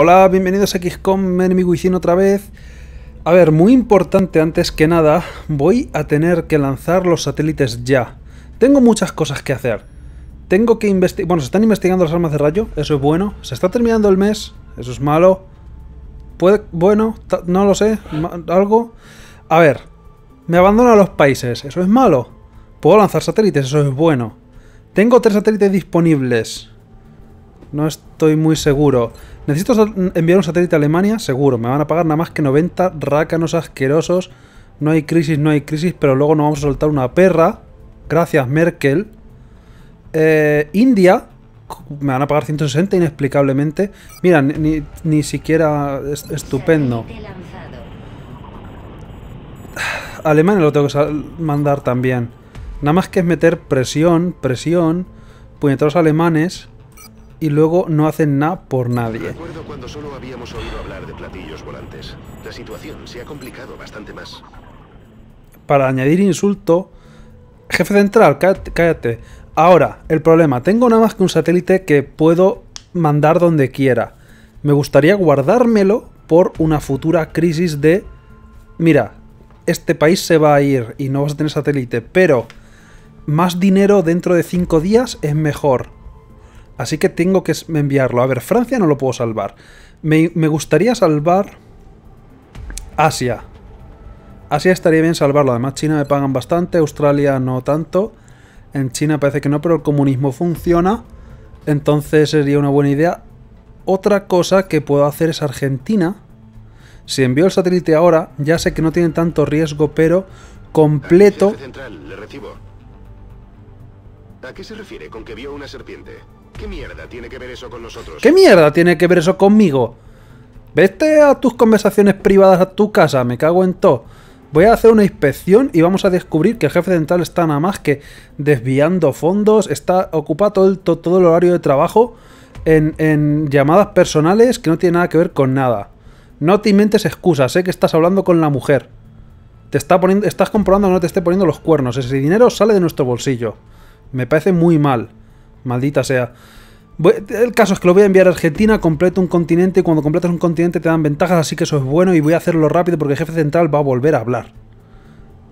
Hola, bienvenidos a XCOM Enemy Within otra vez. A ver, muy importante antes que nada, voy a tener que lanzar los satélites ya. Tengo muchas cosas que hacer. Tengo que investigar... Bueno, se están investigando las armas de rayo, eso es bueno. Se está terminando el mes, eso es malo. Puede... Bueno, no lo sé, algo... A ver, me abandonan los países, eso es malo. Puedo lanzar satélites, eso es bueno. Tengo tres satélites disponibles. No estoy muy seguro. ¿Necesito enviar un satélite a Alemania? Seguro. Me van a pagar nada más que 90 rácanos asquerosos. No hay crisis, no hay crisis, pero luego nos vamos a soltar una perra. Gracias, Merkel. Eh, India. Me van a pagar 160 inexplicablemente. Mira, ni, ni siquiera... Es, estupendo. Alemania lo tengo que mandar también. Nada más que es meter presión, presión, puñeteros alemanes y luego no hacen nada por nadie. Recuerdo cuando solo habíamos oído hablar de platillos volantes. La situación se ha complicado bastante más. Para añadir insulto, jefe central, cállate. Ahora, el problema, tengo nada más que un satélite que puedo mandar donde quiera. Me gustaría guardármelo por una futura crisis de... Mira, este país se va a ir y no vas a tener satélite, pero más dinero dentro de 5 días es mejor. Así que tengo que enviarlo. A ver, Francia no lo puedo salvar. Me, gustaría salvar Asia. Asia estaría bien salvarlo. Además, China me pagan bastante, Australia no tanto. En China parece que no, pero el comunismo funciona. Entonces sería una buena idea. Otra cosa que puedo hacer es Argentina. Si envío el satélite ahora, ya sé que no tiene tanto riesgo, pero completo... ¿A qué se refiere con que vio una serpiente? ¿Qué mierda tiene que ver eso con nosotros? ¿Qué mierda tiene que ver eso conmigo? Vete a tus conversaciones privadas a tu casa, me cago en todo. Voy a hacer una inspección y vamos a descubrir que el jefe dental está nada más que desviando fondos, está ocupa todo el, todo el horario de trabajo en, en, llamadas personales que no tienen nada que ver con nada. No te inventes excusas, sé que estás hablando con la mujer. Te está poniendo, estás comprobando que no te esté poniendo los cuernos. Ese dinero sale de nuestro bolsillo. Me parece muy mal. Maldita sea. El caso es que lo voy a enviar a Argentina, completo un continente y cuando completas un continente te dan ventajas, así que eso es bueno y voy a hacerlo rápido porque el jefe central va a volver a hablar.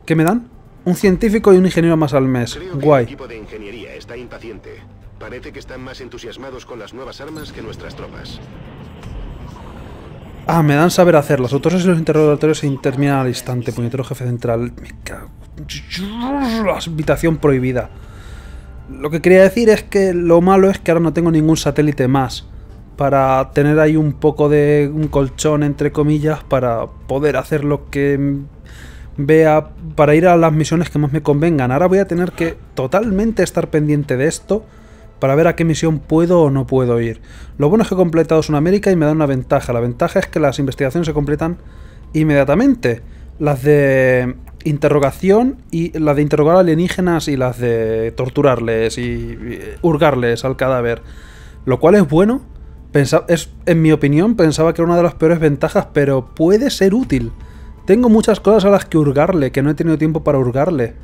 ¿Qué me dan? Un científico y un ingeniero más al mes. Guay. El equipo de ingeniería está impaciente. Parece que están más entusiasmados con las nuevas armas que nuestras tropas. Ah, me dan saber hacer. Los autores y los interrogatorios se terminan al instante. Puñetero jefe central. Me cago. Habitación prohibida. Lo que quería decir es que lo malo es que ahora no tengo ningún satélite más para tener ahí un poco de un colchón entre comillas para poder hacer lo que vea para ir a las misiones que más me convengan. Ahora voy a tener que totalmente estar pendiente de esto para ver a qué misión puedo o no puedo ir. Lo bueno es que he completado Sudamérica y me da una ventaja. La ventaja es que las investigaciones se completan inmediatamente. Las de interrogación y la de interrogar alienígenas y las de torturarles y, hurgarles al cadáver. Lo cual es bueno. es, en mi opinión, pensaba que era una de las peores ventajas, pero puede ser útil. Tengo muchas cosas a las que hurgarle, que no he tenido tiempo para hurgarle.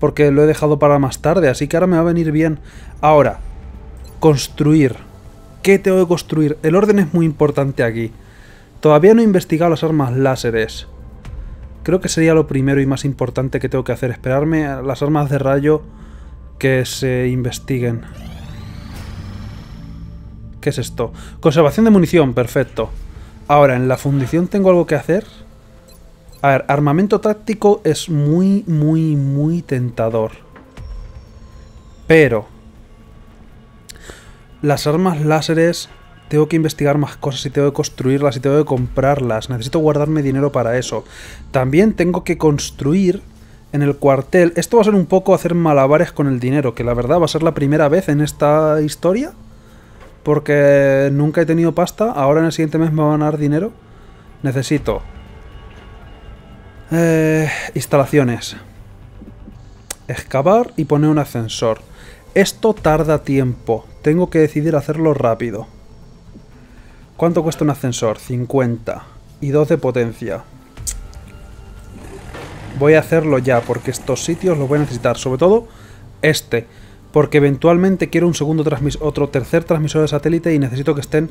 Porque lo he dejado para más tarde, así que ahora me va a venir bien. Ahora, construir. ¿Qué tengo que construir? El orden es muy importante aquí. Todavía no he investigado las armas láseres. Creo que sería lo primero y más importante que tengo que hacer. Esperarme a las armas de rayo que se investiguen. ¿Qué es esto? Conservación de munición, perfecto. Ahora, ¿en la fundición tengo algo que hacer? A ver, armamento táctico es muy, muy, muy tentador. Pero... Las armas láseres tengo que investigar más cosas y tengo que construirlas y tengo que comprarlas. Necesito guardarme dinero para eso. También tengo que construir en el cuartel. Esto va a ser un poco hacer malabares con el dinero, que la verdad va a ser la primera vez en esta historia. Porque nunca he tenido pasta. Ahora en el siguiente mes me van a dar dinero. Necesito... Eh, instalaciones. Excavar y poner un ascensor. Esto tarda tiempo. Tengo que decidir hacerlo rápido. ¿Cuánto cuesta un ascensor? 50. Y 2 de potencia. Voy a hacerlo ya, porque estos sitios los voy a necesitar. Sobre todo este. Porque eventualmente quiero un segundo transmisor, otro tercer transmisor de satélite y necesito que estén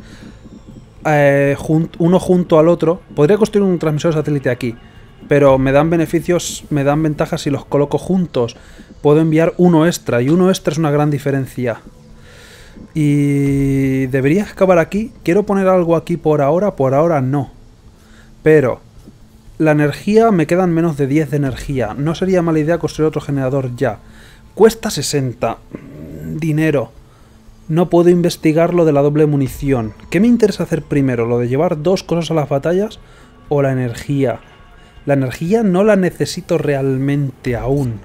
eh, uno junto al otro. Podría construir un transmisor de satélite aquí, pero me dan beneficios, me dan ventajas si los coloco juntos. Puedo enviar uno extra, y uno extra es una gran diferencia. Y debería acabar aquí. Quiero poner algo aquí por ahora, por ahora no. Pero la energía me quedan menos de 10 de energía. No sería mala idea construir otro generador ya. Cuesta 60. Mm, Dinero. No puedo investigar lo de la doble munición. ¿Qué me interesa hacer primero? ¿Lo de llevar dos cosas a las batallas o la energía? La energía no la necesito realmente aún.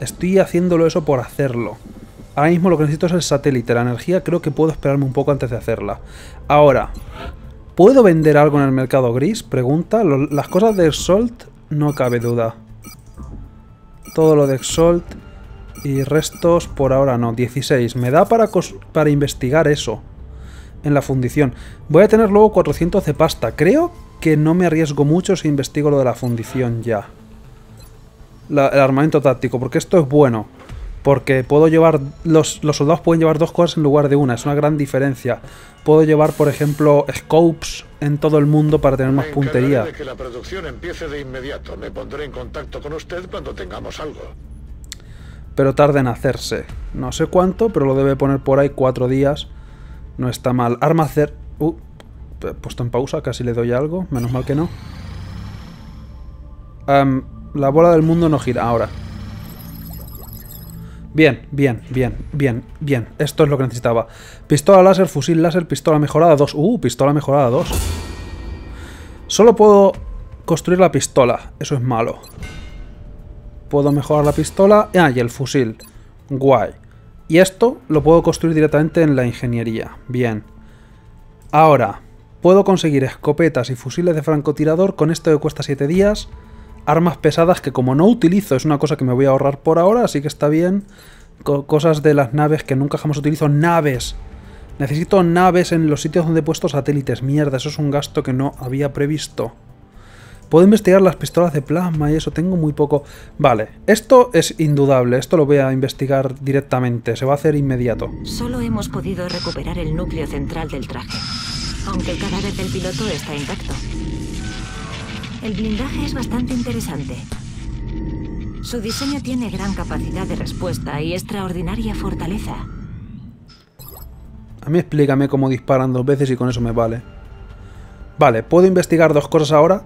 Estoy haciéndolo eso por hacerlo. Ahora mismo lo que necesito es el satélite. La energía creo que puedo esperarme un poco antes de hacerla. Ahora, ¿puedo vender algo en el mercado gris? Pregunta. Las cosas de Exalt no cabe duda. Todo lo de Exalt y restos por ahora no. 16. Me da para, para investigar eso en la fundición. Voy a tener luego 400 de pasta. Creo que no me arriesgo mucho si investigo lo de la fundición ya. El armamento táctico, porque esto es bueno. Porque puedo llevar. Los, los soldados pueden llevar dos cosas en lugar de una. Es una gran diferencia. Puedo llevar, por ejemplo, scopes en todo el mundo para tener más Me puntería. de que la producción empiece de inmediato. Me pondré en contacto con usted cuando tengamos algo. Pero tarda en hacerse. No sé cuánto, pero lo debe poner por ahí cuatro días. No está mal. Armas cer... Uh, puesto en pausa, casi le doy algo. Menos mal que no. La bola del mundo no gira. Ahora. Bien, bien, bien, bien, bien. Esto es lo que necesitaba. Pistola láser, fusil láser, pistola mejorada 2. Uh, pistola mejorada 2. Solo puedo construir la pistola. Eso es malo. Puedo mejorar la pistola. Ah, y el fusil. Guay. Y esto lo puedo construir directamente en la ingeniería. Bien. Ahora, puedo conseguir escopetas y fusiles de francotirador con esto que cuesta 7 días. Armas pesadas que como no utilizo es una cosa que me voy a ahorrar por ahora, así que está bien. Co- cosas de las naves que nunca jamás utilizo. Naves. Necesito naves en los sitios donde he puesto satélites. Mierda, eso es un gasto que no había previsto. Puedo investigar las pistolas de plasma y eso, tengo muy poco. Vale, esto es indudable, esto lo voy a investigar directamente, se va a hacer inmediato. Solo hemos podido recuperar el núcleo central del traje, aunque el cadáver del piloto está intacto. El blindaje es bastante interesante. Su diseño tiene gran capacidad de respuesta y extraordinaria fortaleza. A mí explícame cómo disparan dos veces y con eso me vale. Vale, puedo investigar dos cosas ahora.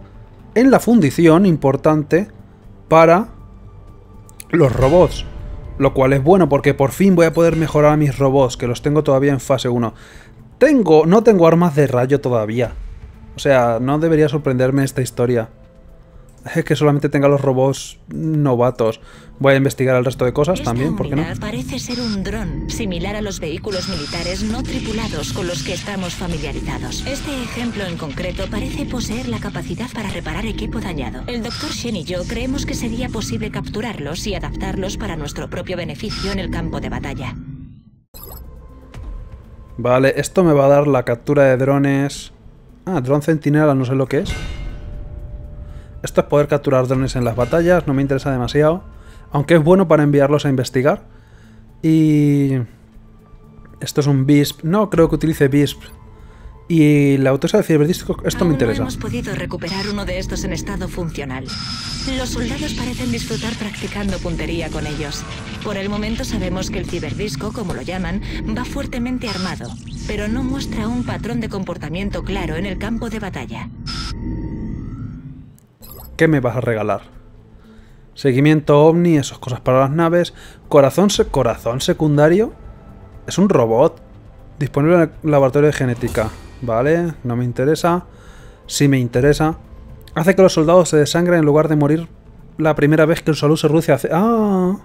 En la fundición, importante, para los robots. Lo cual es bueno porque por fin voy a poder mejorar a mis robots, que los tengo todavía en fase 1. Tengo, no tengo armas de rayo todavía. O sea, no debería sorprenderme esta historia. Es que solamente tenga los robots novatos. Voy a investigar el resto de cosas Esta también, ¿por qué no? parece ser un dron, similar a los vehículos militares no tripulados con los que estamos familiarizados. Este ejemplo en concreto parece poseer la capacidad para reparar equipo dañado. El Dr. Shen y yo creemos que sería posible capturarlos y adaptarlos para nuestro propio beneficio en el campo de batalla. Vale, esto me va a dar la captura de drones. Ah, dron centinela, no sé lo que es. Esto es poder capturar drones en las batallas, no me interesa demasiado. Aunque es bueno para enviarlos a investigar. Y... Esto es un BISP. No, creo que utilice BISP. Y la autopsia de ciberdisco, esto Aún me interesa. No hemos podido recuperar uno de estos en estado funcional. Los soldados parecen disfrutar practicando puntería con ellos. Por el momento sabemos que el ciberdisco, como lo llaman, va fuertemente armado, pero no muestra un patrón de comportamiento claro en el campo de batalla. ¿Qué me vas a regalar? Seguimiento ovni, esas cosas para las naves. Corazón, se- corazón secundario. Es un robot. Disponible en el laboratorio de genética. Vale, no me interesa. Sí me interesa. Hace que los soldados se desangren en lugar de morir la primera vez que el salud se reduce hace... ¡Ah!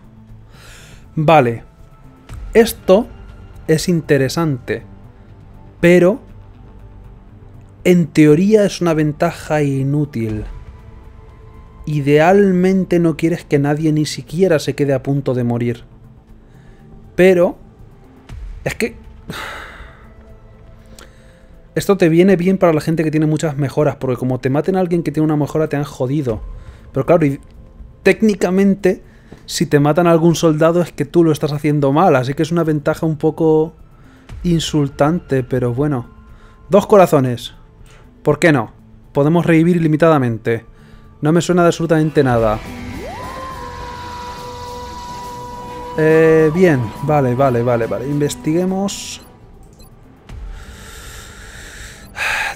Vale. Esto es interesante. Pero... En teoría es una ventaja inútil. Idealmente no quieres que nadie ni siquiera se quede a punto de morir. Pero... Es que... Esto te viene bien para la gente que tiene muchas mejoras, porque como te maten a alguien que tiene una mejora te han jodido. Pero claro, y técnicamente, si te matan a algún soldado es que tú lo estás haciendo mal, así que es una ventaja un poco insultante, pero bueno. Dos corazones. ¿Por qué no? Podemos revivir ilimitadamente. No me suena de absolutamente nada. Eh, bien, vale, vale, vale, vale. Investiguemos...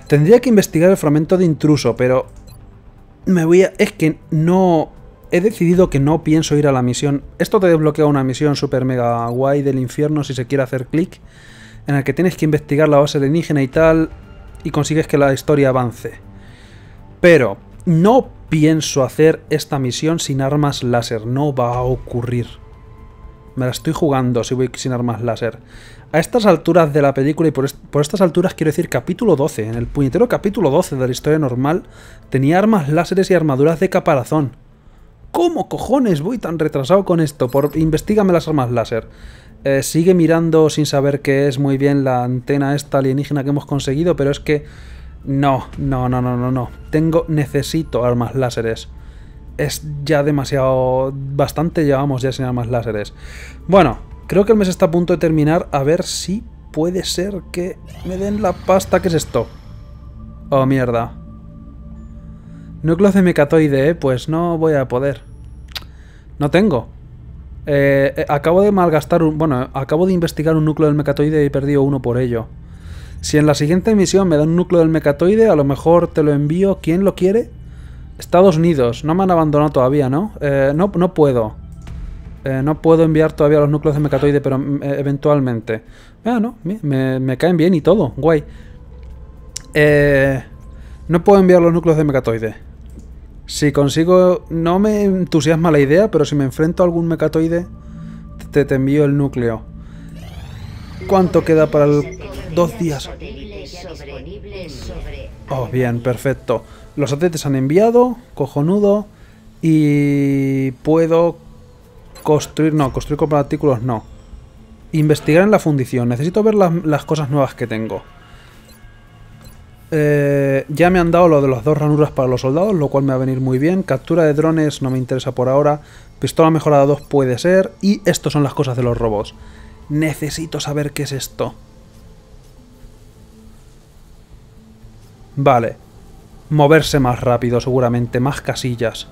Tendría que investigar el fragmento de intruso, pero... Me voy a... Es que no... He decidido que no pienso ir a la misión. Esto te desbloquea una misión super mega guay del infierno si se quiere hacer clic. En el que tienes que investigar la base alienígena y tal. Y consigues que la historia avance. Pero no pienso hacer esta misión sin armas láser. No va a ocurrir. Me la estoy jugando si voy sin armas láser. A estas alturas de la película, y por, estas alturas quiero decir capítulo 12, en el puñetero capítulo 12 de la historia normal, tenía armas láseres y armaduras de caparazón. ¿Cómo cojones voy tan retrasado con esto? Por investigame las armas láser. Eh, sigue mirando sin saber qué es muy bien la antena esta alienígena que hemos conseguido, pero es que no, no, no, no, no, no. Tengo, necesito armas láseres. Es ya demasiado... Bastante llevamos ya sin armas láseres. Bueno, creo que el mes está a punto de terminar. A ver si puede ser que me den la pasta. ¿Qué es esto? Oh, mierda. Núcleo de mecatoide, ¿eh? Pues no voy a poder. No tengo. Eh, eh, acabo de malgastar un... Bueno, acabo de investigar un núcleo del mecatoide y he perdido uno por ello. Si en la siguiente misión me da un núcleo del mecatoide, a lo mejor te lo envío. ¿Quién lo quiere? Estados Unidos. No me han abandonado todavía, ¿no? Eh, no, no puedo. Eh, no puedo enviar todavía los núcleos de mecatoide, pero eh, eventualmente. Ah, no, me, me, caen bien y todo. Guay. Eh, no puedo enviar los núcleos de mecatoide. Si consigo... No me entusiasma la idea, pero si me enfrento a algún mecatoide, te, te envío el núcleo. ¿Cuánto queda para el Dos días. Oh, bien, perfecto. Los satélites han enviado, cojonudo. Y puedo construir... No, construir con artículos no. Investigar en la fundición. Necesito ver las, cosas nuevas que tengo. Eh, ya me han dado lo de las dos ranuras para los soldados, lo cual me va a venir muy bien. Captura de drones no me interesa por ahora. Pistola mejorada 2 puede ser. Y estos son las cosas de los robots. Necesito saber qué es esto. Vale. Moverse más rápido, seguramente, más casillas.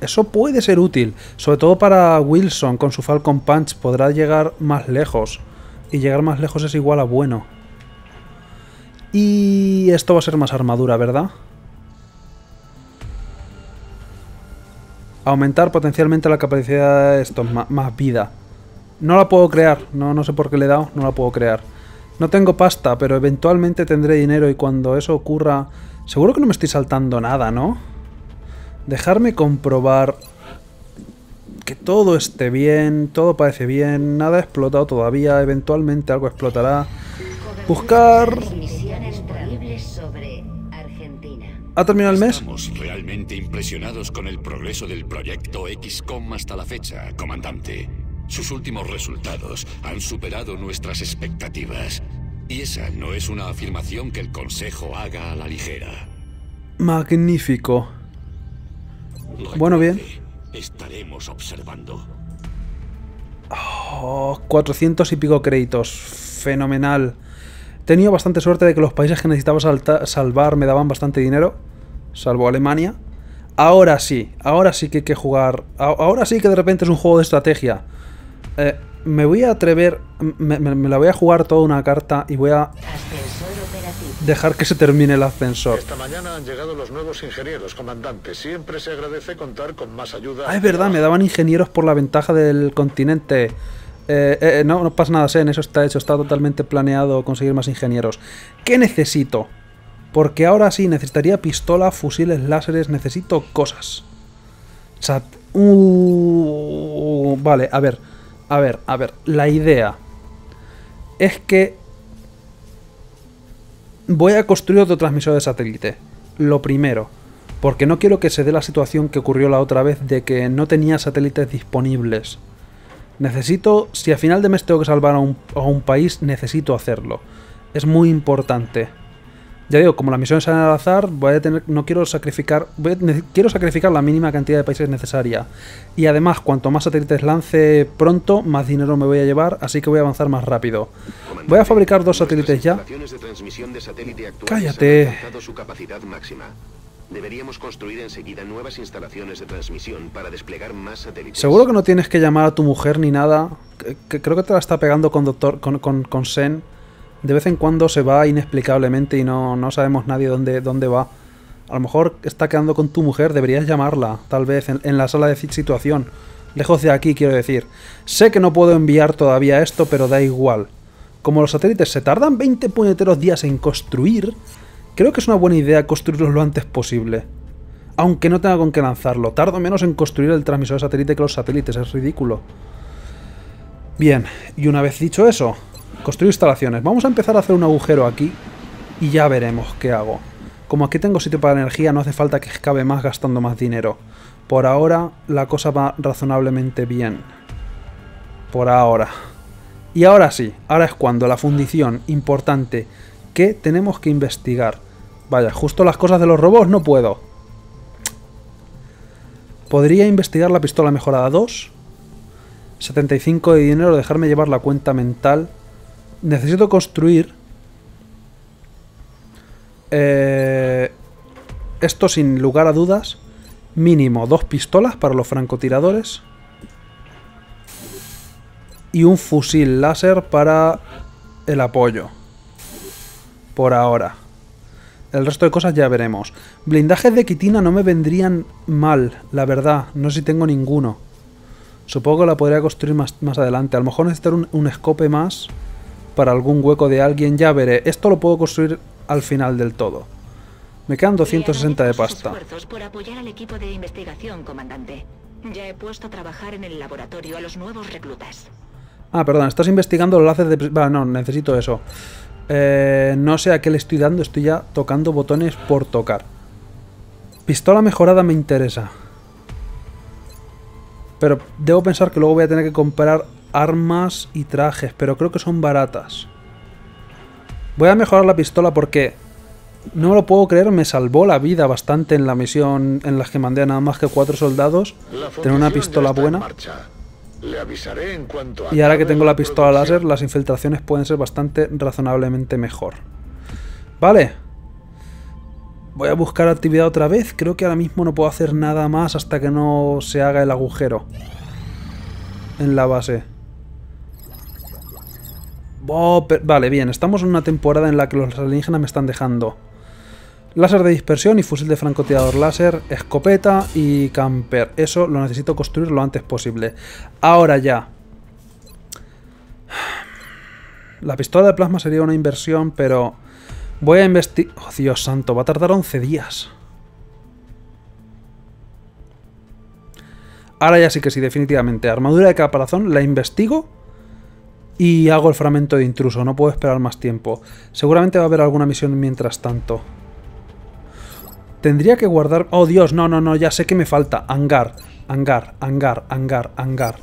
Eso puede ser útil, sobre todo para Wilson con su Falcon Punch podrá llegar más lejos. Y llegar más lejos es igual a bueno. Y esto va a ser más armadura, ¿verdad? Aumentar potencialmente la capacidad de esto, más, vida. No la puedo crear, no, no sé por qué le he dado, no la puedo crear. No tengo pasta, pero eventualmente tendré dinero y cuando eso ocurra... Seguro que no me estoy saltando nada, ¿no? Dejarme comprobar que todo esté bien, todo parece bien, nada ha explotado todavía, eventualmente algo explotará. Buscar... ¿Ha terminado el mes? Estamos realmente impresionados con el progreso del proyecto XCOM hasta la fecha, comandante. Sus últimos resultados han superado nuestras expectativas. Y esa no es una afirmación que el Consejo haga a la ligera. Magnífico. bueno, bien. Estaremos observando. Oh, 400 y pico créditos. Fenomenal. He tenido bastante suerte de que los países que necesitaba salvar me daban bastante dinero. Salvo Alemania. Ahora sí, ahora sí que hay que jugar. Ahora sí que de repente es un juego de estrategia. Eh, me voy a atrever, me, la voy a jugar toda una carta y voy a dejar que se termine el ascensor. Esta mañana han llegado los nuevos ingenieros, comandante. Siempre se agradece contar con más ayuda. Ah, es verdad, me daban ingenieros por la ventaja del continente. Eh, eh, no, no pasa nada, Sen, eso está hecho, está totalmente planeado conseguir más ingenieros. ¿Qué necesito? Porque ahora sí, necesitaría pistola, fusiles láseres, necesito cosas. Chat. Uh, vale, a ver. A ver, a ver, la idea es que voy a construir otro transmisor de satélite. Lo primero, porque no quiero que se dé la situación que ocurrió la otra vez de que no tenía satélites disponibles. Necesito, si a final de mes tengo que salvar a un, a un país, necesito hacerlo. Es muy importante. Ya digo, como la misión es al azar, voy a tener, no quiero sacrificar, voy a- quiero sacrificar la mínima cantidad de países necesaria. Y además, cuanto más satélites lance pronto, más dinero me voy a llevar, así que voy a avanzar más rápido. Voy a fabricar dos satélites ya. de satélite Cállate. su capacidad máxima. Deberíamos construir enseguida nuevas instalaciones de transmisión para desplegar más satélites. Seguro que no tienes que llamar a tu mujer ni nada. creo que te la está pegando con doctor, con, con, con Sen. De vez en cuando se va inexplicablemente y no, no sabemos nadie dónde, dónde va. A lo mejor está quedando con tu mujer, deberías llamarla, tal vez, en, en la sala de situación. Lejos de aquí, quiero decir. Sé que no puedo enviar todavía esto, pero da igual. Como los satélites se tardan 20 puñeteros días en construir, creo que es una buena idea construirlos lo antes posible. Aunque no tenga con qué lanzarlo. Tardo menos en construir el transmisor satélite que los satélites, es ridículo. Bien, y una vez dicho eso, construir instalaciones. Vamos a empezar a hacer un agujero aquí y ya veremos qué hago. Como aquí tengo sitio para energía, no hace falta que cabe más gastando más dinero. Por ahora, la cosa va razonablemente bien. Por ahora. Y ahora sí, ahora es cuando la fundición importante que tenemos que investigar. Vaya, justo las cosas de los robots no puedo. Podría investigar la pistola mejorada 2. 75 de dinero, dejarme llevar la cuenta mental. Necesito construir... eh, esto sin lugar a dudas. Mínimo dos pistolas para los francotiradores. Y un fusil láser para el apoyo. Por ahora. El resto de cosas ya veremos. Blindajes de quitina no me vendrían mal, la verdad. No sé si tengo ninguno. Supongo que la podría construir más, más adelante. A lo mejor necesitar un, un escope más para algún hueco de alguien. Ya veré. Esto lo puedo construir al final del todo. Me quedan 260 de pasta. por apoyar al equipo de investigación, comandante. Ya he puesto a trabajar en el laboratorio a los nuevos reclutas. Ah, perdón, estás investigando los láseres de... Vale, no, necesito eso. Eh, no sé a qué le estoy dando, estoy ya tocando botones por tocar. Pistola mejorada me interesa. Pero debo pensar que luego voy a tener que comprar armas y trajes, pero creo que son baratas. Voy a mejorar la pistola porque... No me lo puedo creer, me salvó la vida bastante en la misión en la que mandé a nada más que cuatro soldados. Tener una pistola buena. Le avisaré en cuanto Y ahora que tengo la pistola láser, las infiltraciones pueden ser bastante razonablemente mejor. Vale. Voy a buscar actividad otra vez. Creo que ahora mismo no puedo hacer nada más hasta que no se haga el agujero. En la base. Vale, bien. Estamos en una temporada en la que los alienígenas me están dejando. Láser de dispersión y fusil de francotirador láser, escopeta y camper. Eso lo necesito construir lo antes posible. Ahora ya. La pistola de plasma sería una inversión, pero voy a investigar... Oh, Dios santo, va a tardar 11 días. Ahora ya sí que sí, definitivamente. Armadura de caparazón, la investigo y hago el fragmento de intruso. No puedo esperar más tiempo. Seguramente va a haber alguna misión mientras tanto. Tendría que guardar... Oh, Dios, no, no, no, ya sé que me falta. Hangar, hangar, hangar, hangar, hangar.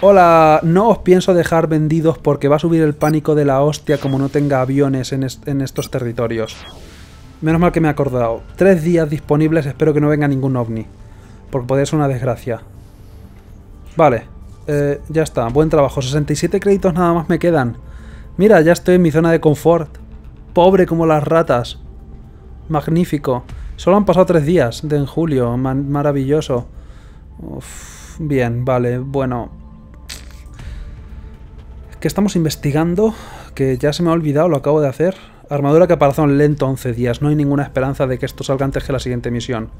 Hola, no os pienso dejar vendidos porque va a subir el pánico de la hostia como no tenga aviones en, est- en estos territorios. Menos mal que me he acordado. Tres días disponibles, espero que no venga ningún ovni. Porque podría ser una desgracia. Vale, eh, ya está, buen trabajo. 67 créditos nada más me quedan. Mira, ya estoy en mi zona de confort. Pobre como las ratas. Magnífico. Solo han pasado tres días de en julio. maravilloso. Bien, vale, bueno. Que estamos investigando, que ya se me ha olvidado, lo acabo de hacer. Armadura caparazón lento 11 días. No hay ninguna esperanza de que esto salga antes que la siguiente misión.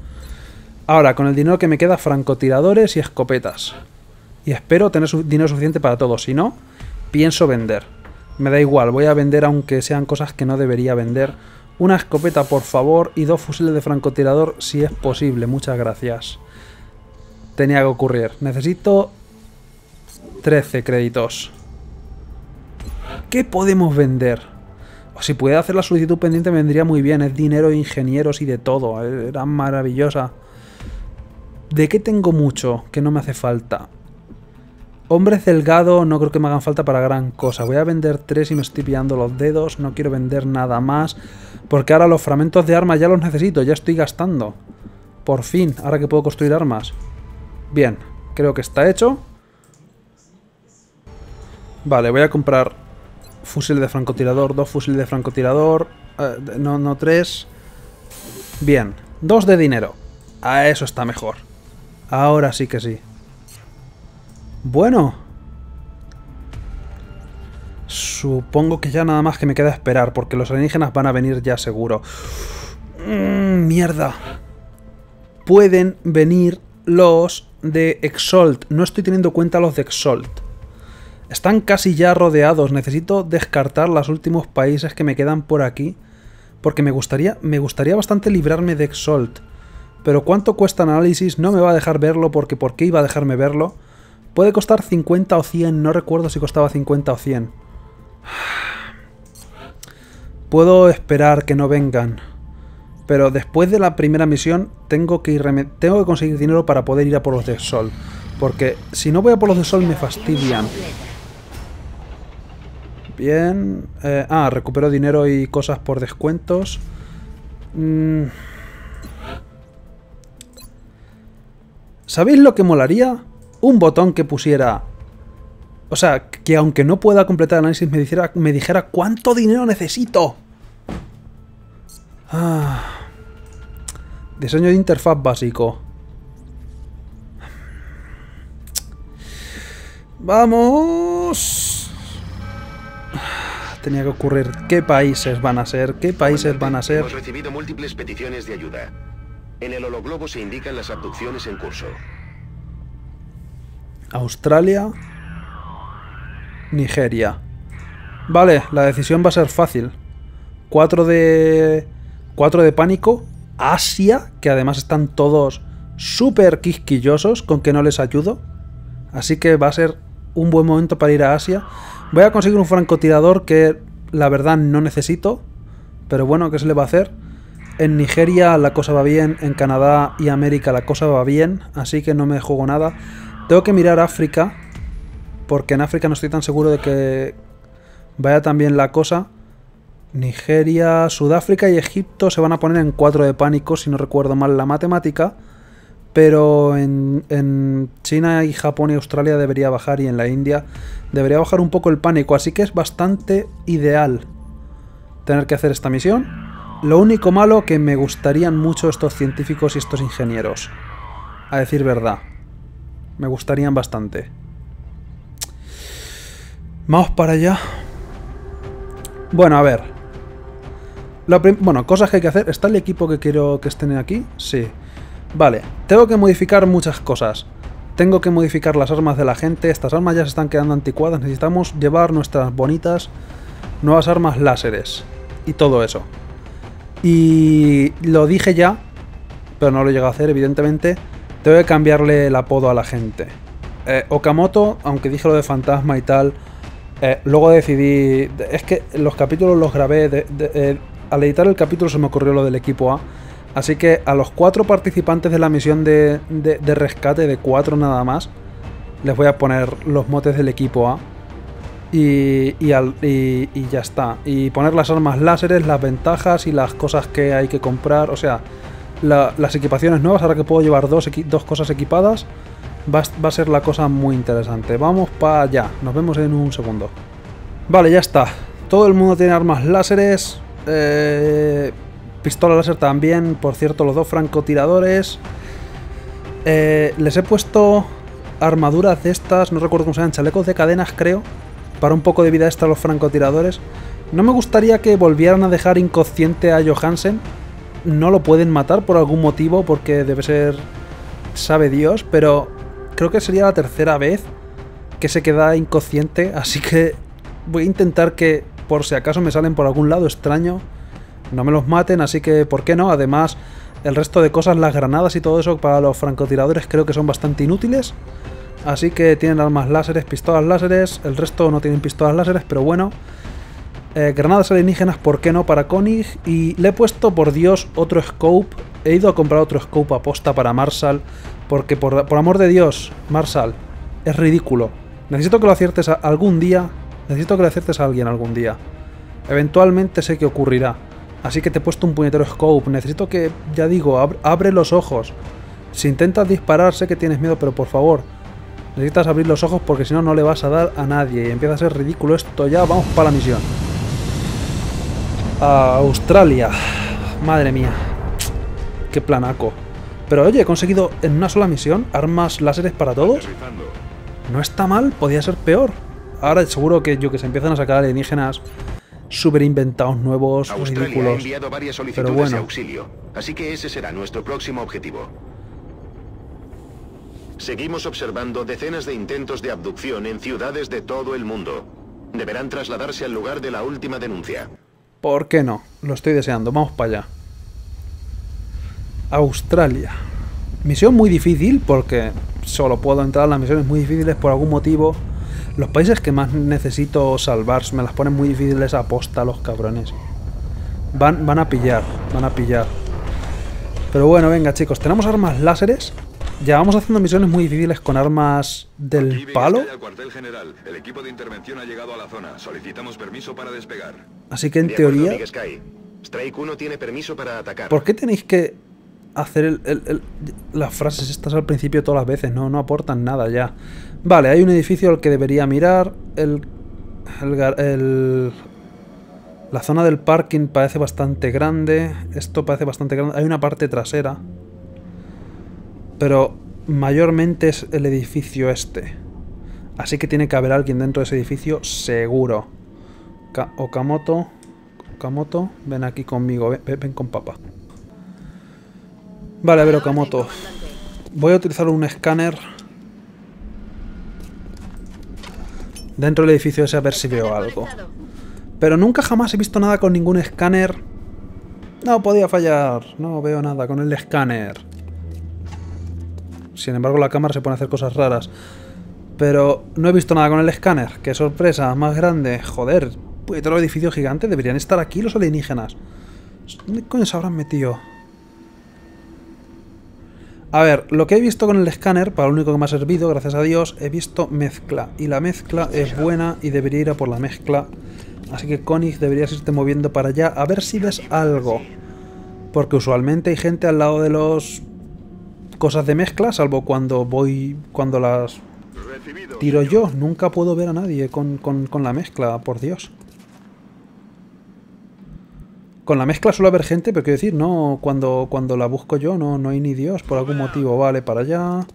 Ahora, con el dinero que me queda, francotiradores y escopetas. Y espero tener dinero suficiente para todo. Si no, pienso vender. Me da igual, voy a vender aunque sean cosas que no debería vender. Una escopeta, por favor, y dos fusiles de francotirador si es posible. Muchas gracias. Tenía que ocurrir. Necesito 13 créditos. ¿Qué podemos vender? O si pudiera hacer la solicitud pendiente vendría muy bien. Es dinero, ingenieros y de todo. Era maravillosa. ¿De qué tengo mucho que no me hace falta? Hombres delgados no creo que me hagan falta para gran cosa. Voy a vender tres y me estoy pillando los dedos. No quiero vender nada más. Porque ahora los fragmentos de armas ya los necesito. Ya estoy gastando. Por fin, ahora que puedo construir armas. Bien, creo que está hecho. Vale, voy a comprar fusil de francotirador, dos fusiles de francotirador. eh, no, no, tres. Bien, dos de dinero. A eso está mejor. Ahora sí que sí. Bueno. Supongo que ya nada más que me queda esperar, porque los alienígenas van a venir ya seguro. Mm, mierda. Pueden venir los de Exalt. No estoy teniendo en cuenta los de Exalt. Están casi ya rodeados. Necesito descartar los últimos países que me quedan por aquí. Porque me gustaría, me gustaría bastante librarme de Exalt. Pero cuánto cuesta análisis no me va a dejar verlo porque ¿por qué iba a dejarme verlo? Puede costar 50 o 100, no recuerdo si costaba 50 o 100. Puedo esperar que no vengan. Pero después de la primera misión tengo que, irme- tengo que conseguir dinero para poder ir a por los de Sol. Porque si no voy a por los de Sol me fastidian. Bien. eh, ah, recupero dinero y cosas por descuentos. Mm. ¿Sabéis lo que molaría? Un botón que pusiera... O sea, que aunque no pueda completar el análisis me dijera, me dijera cuánto dinero necesito. Ah. Diseño de interfaz básico. Vamos. Tenía que ocurrir. ¿Qué países van a ser? ¿Qué países van a ser? Hemos recibido múltiples peticiones de ayuda. En el hologlobo se indican las abducciones en curso. Australia. Nigeria. Vale, la decisión va a ser fácil. 4 de... 4 de pánico. Asia, que además están todos súper quisquillosos con que no les ayudo. Así que va a ser un buen momento para ir a Asia. Voy a conseguir un francotirador que la verdad no necesito. Pero bueno, ¿qué se le va a hacer? En Nigeria la cosa va bien, en Canadá y América la cosa va bien, así que no me juego nada. Tengo que mirar África, porque en África no estoy tan seguro de que vaya tan bien la cosa. Nigeria, Sudáfrica y Egipto se van a poner en 4 de pánico, si no recuerdo mal la matemática. Pero en, en China y Japón y Australia debería bajar y en la India debería bajar un poco el pánico. Así que es bastante ideal tener que hacer esta misión. Lo único malo que me gustarían mucho estos científicos y estos ingenieros. A decir verdad. Me gustarían bastante. Vamos para allá. Bueno, a ver. Bueno, cosas que hay que hacer. ¿Está el equipo que quiero que estén aquí? Sí. Vale, tengo que modificar muchas cosas. Tengo que modificar las armas de la gente. Estas armas ya se están quedando anticuadas. Necesitamos llevar nuestras bonitas nuevas armas láseres. Y todo eso. Y lo dije ya, pero no lo he llegado a hacer, evidentemente. Tengo que cambiarle el apodo a la gente. Eh, Okamoto, aunque dije lo de fantasma y tal, eh, luego decidí. Es que los capítulos los grabé. eh, al editar el capítulo se me ocurrió lo del equipo A. Así que a los cuatro participantes de la misión de, rescate, de cuatro nada más, les voy a poner los motes del equipo A. Y, y, al- y- y ya está. Y poner las armas láseres, las ventajas y las cosas que hay que comprar. O sea, la- las equipaciones nuevas. Ahora que puedo llevar dos, dos cosas equipadas, va, va a ser la cosa muy interesante. Vamos para allá. Nos vemos en un segundo. Vale, ya está. Todo el mundo tiene armas láseres. eh, pistola láser también. Por cierto, los dos francotiradores. Eh, les he puesto armaduras de estas, no recuerdo cómo se llaman, chalecos de cadenas creo, para un poco de vida extra los francotiradores. No me gustaría que volvieran a dejar inconsciente a Johansen. No lo pueden matar por algún motivo, porque debe ser... sabe Dios, pero creo que sería la tercera vez que se queda inconsciente, así que voy a intentar que, por si acaso me salen por algún lado extraño, no me los maten, así que, ¿por qué no? Además, el resto de cosas, las granadas y todo eso para los francotiradores creo que son bastante inútiles. Así que tienen armas láseres, pistolas láseres, el resto no tienen pistolas láseres, pero bueno. Eh, granadas alienígenas, ¿por qué no? Para Koenig. Y le he puesto, por Dios, otro scope. He ido a comprar otro scope aposta para Marshall. Porque, por, por amor de Dios, Marshall, es ridículo. Necesito que lo aciertes algún día. Necesito que lo aciertes a alguien algún día. Eventualmente sé que ocurrirá. Así que te he puesto un puñetero scope. Necesito que, ya digo, ab- abre los ojos. Si intentas disparar, sé que tienes miedo, pero por favor, necesitas abrir los ojos porque si no, no le vas a dar a nadie. Y empieza a ser ridículo esto ya. Vamos para la misión. A Australia. Madre mía. Qué planaco. Pero oye, he conseguido en una sola misión armas láseres para todos. No está mal, podía ser peor. Ahora seguro que yo que se empiezan a sacar alienígenas súper inventados nuevos, Australia ha ridículos. enviado varias solicitudes Pero bueno. de auxilio, así que ese será nuestro próximo objetivo. Seguimos observando decenas de intentos de abducción en ciudades de todo el mundo. Deberán trasladarse al lugar de la última denuncia. ¿Por qué no? Lo estoy deseando. Vamos para allá. Australia. Misión muy difícil porque solo puedo entrar a las misiones muy difíciles por algún motivo. Los países que más necesito salvar me las ponen muy difíciles a posta los cabrones. Van, van a pillar, van a pillar. Pero bueno, venga chicos, tenemos armas láseres. Ya vamos haciendo misiones muy difíciles con armas del palo. al cuartel general. El equipo de intervención ha llegado a la zona. Solicitamos permiso para despegar. Así que en De teoría... Sky. Strike 1 tiene permiso para atacar. ¿Por qué tenéis que hacer el- el- el- las frases estas al principio todas las veces? No, no aportan nada ya. Vale, hay un edificio al que debería mirar. El, el- la zona del parking parece bastante grande. Esto parece bastante grande. Hay una parte trasera. Pero mayormente es el edificio este. Así que tiene que haber alguien dentro de ese edificio seguro. Ka- Okamoto. Okamoto, ven aquí conmigo, ven con papá. Vale, a ver, Okamoto. Voy a utilizar un escáner dentro del edificio ese a ver si veo algo. Pero nunca jamás he visto nada con ningún escáner. No podía fallar. No veo nada con el escáner. Sin embargo, la cámara se pone a hacer cosas raras. Pero no he visto nada con el escáner. Qué sorpresa, más grande. Joder, puñetero edificio gigante. Deberían estar aquí los alienígenas. ¿Dónde coño se habrán metido? A ver, lo que he visto con el escáner, para lo único que me ha servido, gracias a Dios, he visto mezcla. Y la mezcla es buena y debería ir a por la mezcla. Así que Konig deberías irte moviendo para allá a ver si ves algo. Porque usualmente hay gente al lado de los cosas de mezcla, salvo cuando voy, cuando las tiro yo. Nunca puedo ver a nadie con, con- con la mezcla, por Dios. Con la mezcla suele haber gente, pero quiero decir, no, cuando, cuando la busco yo no, no hay ni Dios, por algún motivo. Vale, para allá.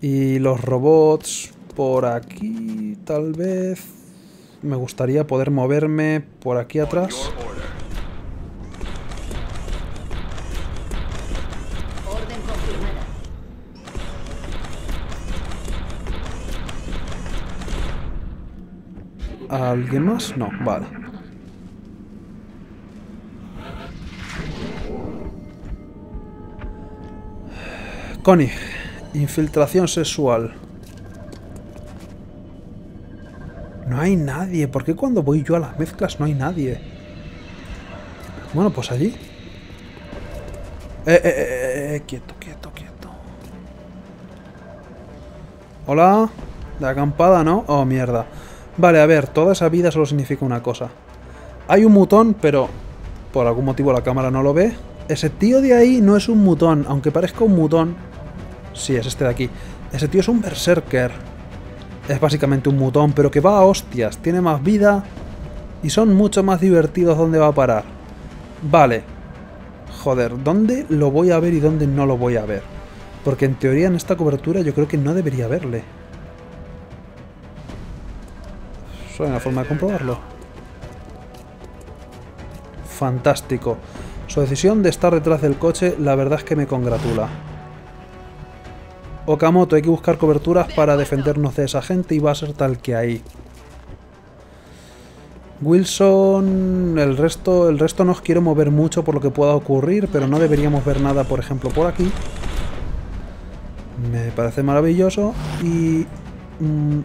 Y los robots por aquí, tal vez. Me gustaría poder moverme por aquí atrás. ¿Alguien más? No, vale. Connie, infiltración sexual. No hay nadie. ¿Por qué cuando voy yo a las mezclas no hay nadie? Bueno, pues allí. Eh, eh, eh, eh, eh, quieto, quieto, quieto. Hola. De acampada, ¿no? Oh, mierda. Vale, a ver, toda esa vida solo significa una cosa. Hay un mutón, pero por algún motivo la cámara no lo ve. Ese tío de ahí no es un mutón, aunque parezca un mutón. Sí, es este de aquí. Ese tío es un berserker. Es básicamente un mutón, pero que va a hostias. Tiene más vida y son mucho más divertidos donde va a parar. Vale. Joder, ¿dónde lo voy a ver y dónde no lo voy a ver? Porque en teoría en esta cobertura yo creo que no debería verle. Solo una forma de comprobarlo. Fantástico. Su decisión de estar detrás del coche, la verdad es que me congratula. Okamoto, hay que buscar coberturas para defendernos de esa gente y va a ser tal que ahí. Wilson, el resto, el resto nos quiero mover mucho por lo que pueda ocurrir, pero no deberíamos ver nada, por ejemplo, por aquí. Me parece maravilloso. Y mm,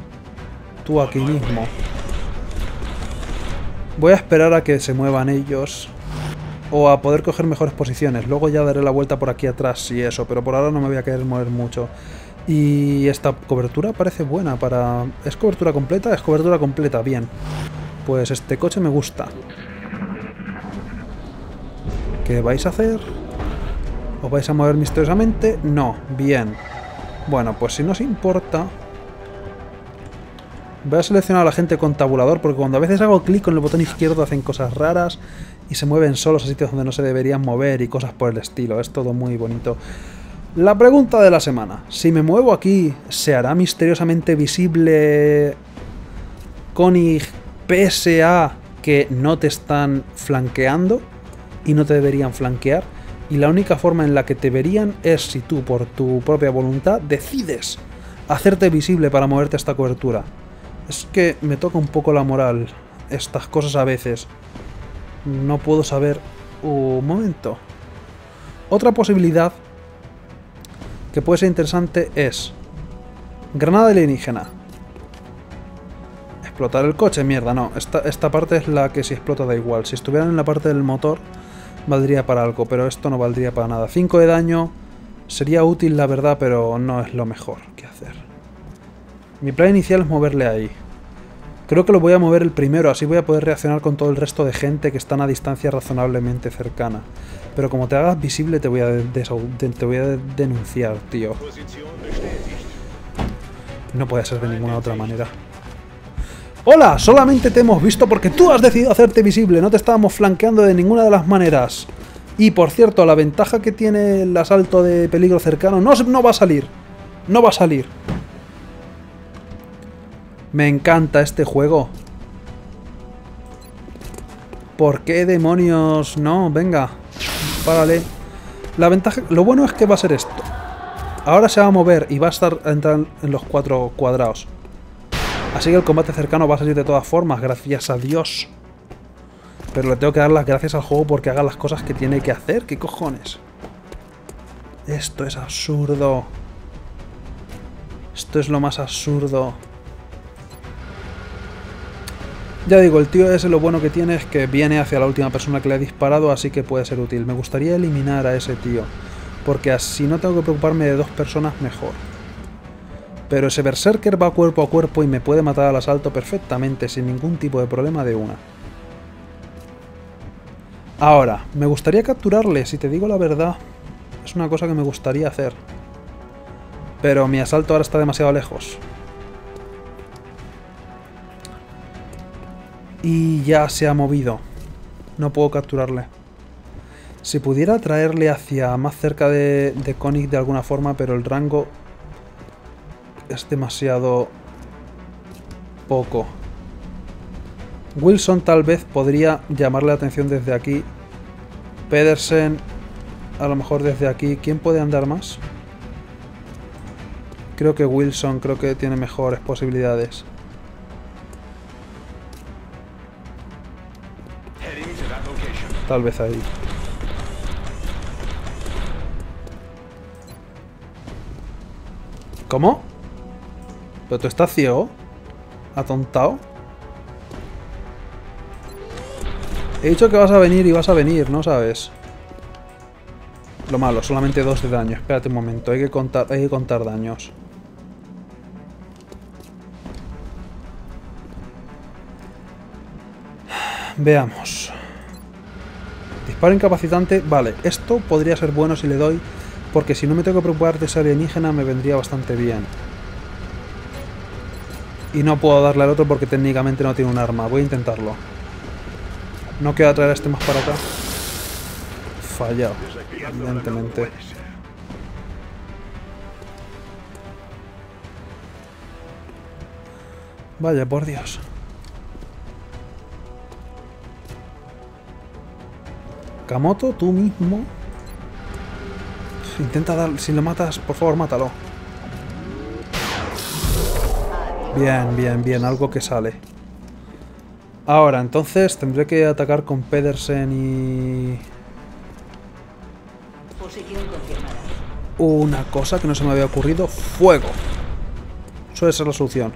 tú aquí mismo. Voy a esperar a que se muevan ellos. O a poder coger mejores posiciones. Luego ya daré la vuelta por aquí atrás y eso. Pero por ahora no me voy a querer mover mucho. Y esta cobertura parece buena para... ¿Es cobertura completa? Es cobertura completa, bien. Pues este coche me gusta. ¿Qué vais a hacer? ¿Os vais a mover misteriosamente? No, bien. Bueno, pues si no os importa... Voy a seleccionar a la gente con tabulador porque cuando a veces hago clic con el botón izquierdo hacen cosas raras y se mueven solos a sitios donde no se deberían mover y cosas por el estilo. Es todo muy bonito. La pregunta de la semana. Si me muevo aquí, ¿se hará misteriosamente visible Konig PSA que no te están flanqueando y no te deberían flanquear? Y la única forma en la que te verían es si tú, por tu propia voluntad, decides hacerte visible para moverte a esta cobertura. Es que me toca un poco la moral estas cosas a veces. No puedo saber... Un momento. Otra posibilidad que puede ser interesante es... Granada alienígena. Explotar el coche, mierda, no. Esta, esta parte es la que si explota da igual. Si estuvieran en la parte del motor, valdría para algo, pero esto no valdría para nada. 5 de daño sería útil, la verdad, pero no es lo mejor que. Mi plan inicial es moverle ahí. Creo que lo voy a mover el primero, así voy a poder reaccionar con todo el resto de gente que están a distancia razonablemente cercana. Pero como te hagas visible te voy a, denunciar, tío. No puede ser de ninguna otra manera. ¡Hola! Solamente te hemos visto porque tú has decidido hacerte visible, no te estábamos flanqueando de ninguna de las maneras. Y por cierto, la ventaja que tiene el asalto de peligro cercano no, no va a salir. No va a salir. Me encanta este juego. ¿Por qué demonios? No, venga. Párale. La ventaja... Lo bueno es que va a ser esto. Ahora se va a mover y va a estar a entrar en los cuatro cuadrados. Así que el combate cercano va a salir de todas formas, gracias a Dios. Pero le tengo que dar las gracias al juego porque haga las cosas que tiene que hacer. ¿Qué cojones? Esto es absurdo. Esto es lo más absurdo. Ya digo, el tío ese lo bueno que tiene es que viene hacia la última persona que le ha disparado, así que puede ser útil. Me gustaría eliminar a ese tío, porque así no tengo que preocuparme de dos personas mejor. Pero ese Berserker va cuerpo a cuerpo y me puede matar al asalto perfectamente, sin ningún tipo de problema de una. Ahora, me gustaría capturarle, si te digo la verdad. Es una cosa que me gustaría hacer. Pero mi asalto ahora está demasiado lejos. Y ya se ha movido. No puedo capturarle. Si pudiera traerle hacia más cerca de, de Koenig de alguna forma, pero el rango es demasiado poco. Wilson tal vez podría llamarle la atención desde aquí. Pedersen a lo mejor desde aquí. ¿Quién puede andar más? Creo que Wilson creo que tiene mejores posibilidades. Tal vez ahí. ¿Cómo? ¿Pero tú estás ciego? ¿Atontado? He dicho que vas a venir y vas a venir, ¿no sabes? Lo malo, solamente dos de daño. Espérate un momento, hay que contar, hay que contar daños. Veamos. Disparo incapacitante, vale, esto podría ser bueno si le doy, porque si no me tengo que preocupar de esa alienígena me vendría bastante bien. Y no puedo darle al otro porque técnicamente no tiene un arma, voy a intentarlo. No queda traer a este más para acá. Fallado, evidentemente. Vaya, por Dios. Kamoto, tú mismo. Intenta dar... Si lo matas, por favor, mátalo. Bien, bien, bien. Algo que sale. Ahora, entonces tendré que atacar con Pedersen y... Una cosa que no se me había ocurrido. Fuego. Suele ser la solución.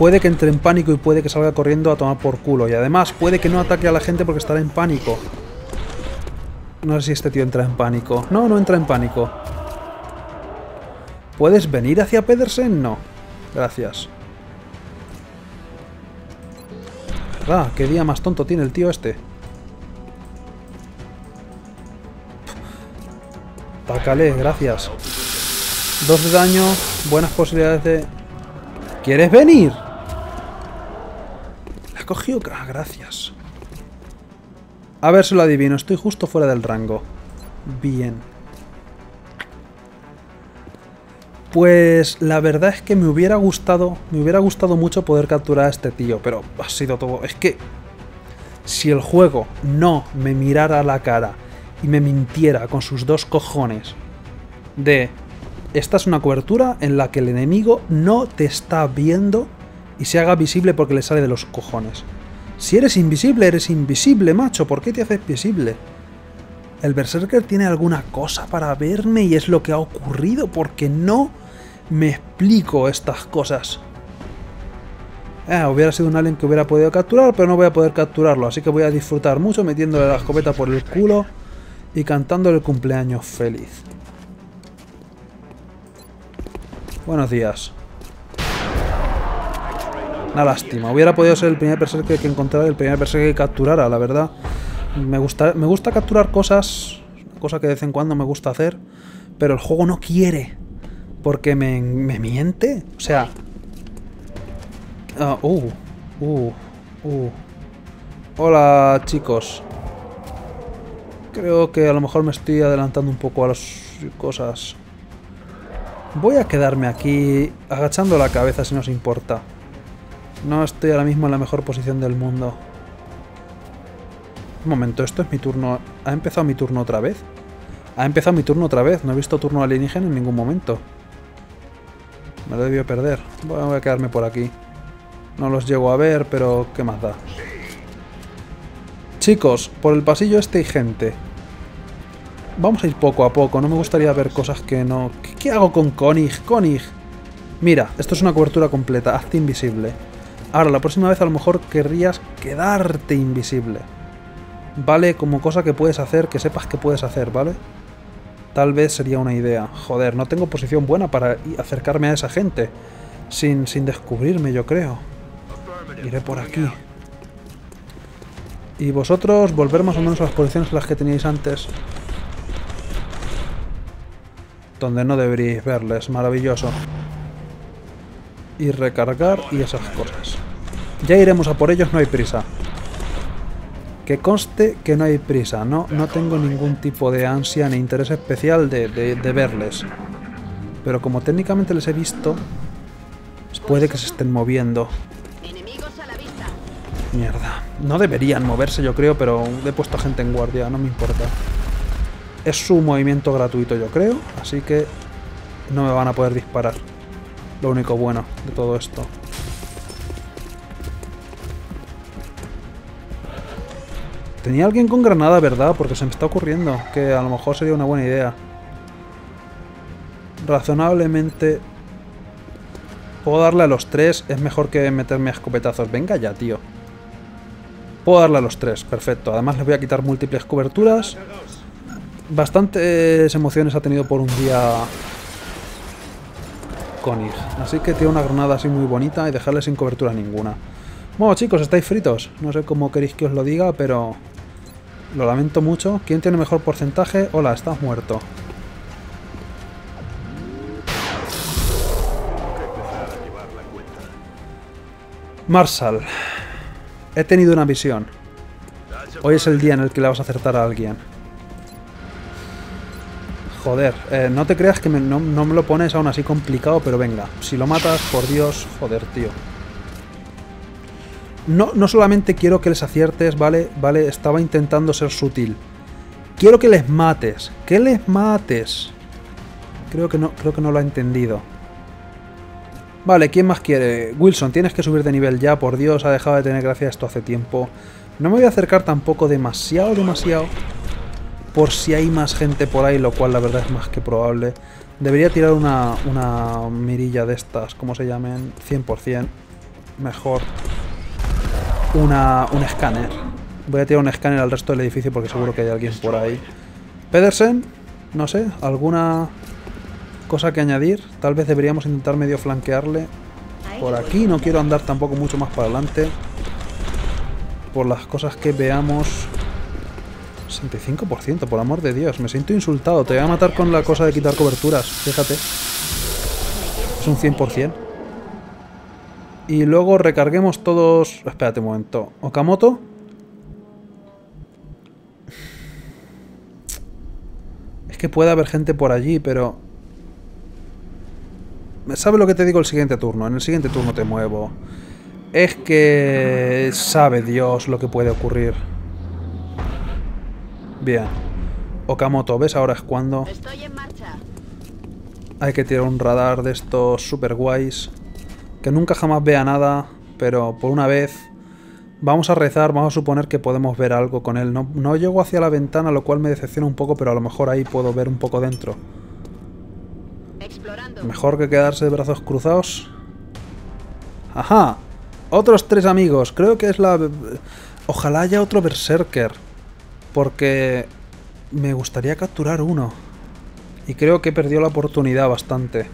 Puede que entre en pánico y puede que salga corriendo a tomar por culo. Y además puede que no ataque a la gente porque estará en pánico. No sé si este tío entra en pánico. No, no entra en pánico. ¿Puedes venir hacia Pedersen? No. Gracias. ¿Verdad? ¿Qué día más tonto tiene el tío este? Tácale, gracias. Dos de daño, buenas posibilidades de... ¿Quieres venir? Cogido... Ah, gracias. A ver si lo adivino, estoy justo fuera del rango. Bien. Pues la verdad es que me hubiera gustado, me hubiera gustado mucho poder capturar a este tío, pero ha sido todo... Es que si el juego no me mirara a la cara y me mintiera con sus dos cojones de esta es una cobertura en la que el enemigo no te está viendo y se haga visible porque le sale de los cojones. Si eres invisible, eres invisible, macho. ¿Por qué te haces visible? El Berserker tiene alguna cosa para verme y es lo que ha ocurrido porque no me explico estas cosas. Eh, hubiera sido un alien que hubiera podido capturar, pero no voy a poder capturarlo, así que voy a disfrutar mucho metiéndole la escopeta por el culo y cantándole el cumpleaños feliz. Buenos días. Una lástima. Hubiera podido ser el primer personaje que encontrara el primer personaje que capturara, la verdad. Me gusta, me gusta capturar cosas, cosa que de vez en cuando me gusta hacer, pero el juego no quiere. Porque me, me miente. O sea... Uh, uh, uh, uh. Hola, chicos. Creo que a lo mejor me estoy adelantando un poco a las cosas. Voy a quedarme aquí agachando la cabeza si nos importa. No estoy ahora mismo en la mejor posición del mundo. Un momento, esto es mi turno. ¿Ha empezado mi turno otra vez? Ha empezado mi turno otra vez. No he visto turno alienígena en ningún momento. Me lo debió perder. voy a quedarme por aquí. No los llego a ver, pero ¿qué más da? Chicos, por el pasillo este hay gente. Vamos a ir poco a poco. No me gustaría ver cosas que no... ¿Qué, hago con Konig? Konig. Mira, esto es una cobertura completa. Hazte invisible. Ahora, la próxima vez a lo mejor querrías quedarte invisible. ¿Vale? Como cosa que puedes hacer, que sepas que puedes hacer, ¿vale? Tal vez sería una idea. Joder, no tengo posición buena para acercarme a esa gente. Sin, sin descubrirme, yo creo. Iré por aquí. Y vosotros volver más o menos a las posiciones en las que teníais antes donde no deberíais verles. Maravilloso. Y recargar y esas cosas. Ya iremos a por ellos, no hay prisa. Que conste que no hay prisa, no, no tengo ningún tipo de ansia ni interés especial de, de verles. Pero como técnicamente les he visto, puede que se estén moviendo. Mierda. No deberían moverse, yo creo, pero he puesto a gente en guardia, no me importa. Es su movimiento gratuito, yo creo, así que no me van a poder disparar. Lo único bueno de todo esto. Tenía alguien con granada, ¿verdad? Porque se me está ocurriendo que a lo mejor sería una buena idea. Razonablemente... Puedo darle a los tres, es mejor que meterme a escopetazos. Venga ya, tío. Puedo darle a los tres, perfecto. Además les voy a quitar múltiples coberturas bastantes emociones ha tenido por un día Konig. Así que tiene una granada así muy bonita y dejarle sin cobertura ninguna. Bueno chicos, estáis fritos. No sé cómo queréis que os lo diga, pero lo lamento mucho. ¿Quién tiene mejor porcentaje? Hola, estás muerto. Marshall. He tenido una visión. Hoy es el día en el que le vas a acertar a alguien. Joder, eh, no te creas que no, me lo pones aún así complicado, pero venga. Si lo matas, por Dios, joder, tío. No, no solamente quiero que les aciertes, ¿vale? Vale, estaba intentando ser sutil. Quiero que les mates. ¡Que les mates! Creo que no, creo que no lo ha entendido. Vale, ¿quién más quiere? Wilson, tienes que subir de nivel ya, por Dios, ha dejado de tener gracia esto hace tiempo. No me voy a acercar tampoco demasiado, demasiado por si hay más gente por ahí, lo cual la verdad es más que probable. Debería tirar una, una mirilla de estas, como se llamen, 100%. Mejor. Una, un escáner. Voy a tirar un escáner al resto del edificio porque seguro que hay alguien por ahí. Pedersen, no sé, alguna cosa que añadir. Tal vez deberíamos intentar medio flanquearle por aquí. No quiero andar tampoco mucho más para adelante. Por las cosas que veamos. 65%, por amor de Dios. Me siento insultado. Te voy a matar con la cosa de quitar coberturas. Fíjate. Es un 100%. Y luego recarguemos todos... Espérate un momento. Okamoto. Es que puede haber gente por allí, pero... ¿Sabe lo que te digo el siguiente turno? En el siguiente turno te muevo. Es que... Sabe Dios lo que puede ocurrir. Bien. Okamoto, ¿ves? Ahora es cuando... Estoy en marcha. Hay que tirar un radar de estos super guays. Que nunca jamás vea nada, pero por una vez... Vamos a rezar, vamos a suponer que podemos ver algo con él. No, no llego hacia la ventana, lo cual me decepciona un poco, pero a lo mejor ahí puedo ver un poco dentro. Explorando. Mejor que quedarse de brazos cruzados. ¡Ajá! Otros tres amigos. Creo que es la... Ojalá haya otro Berserker. Porque me gustaría capturar uno. Y creo que perdió la oportunidad bastante.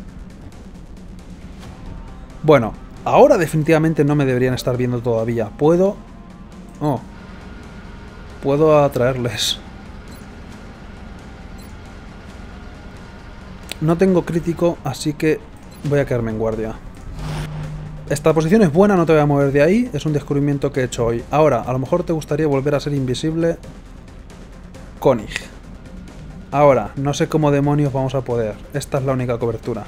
Bueno, ahora definitivamente no me deberían estar viendo todavía. Puedo... Oh. Puedo atraerles. No tengo crítico, así que voy a quedarme en guardia. Esta posición es buena, no te voy a mover de ahí. Es un descubrimiento que he hecho hoy. Ahora, a lo mejor te gustaría volver a ser invisible. Konig. Ahora, no sé cómo demonios vamos a poder. Esta es la única cobertura.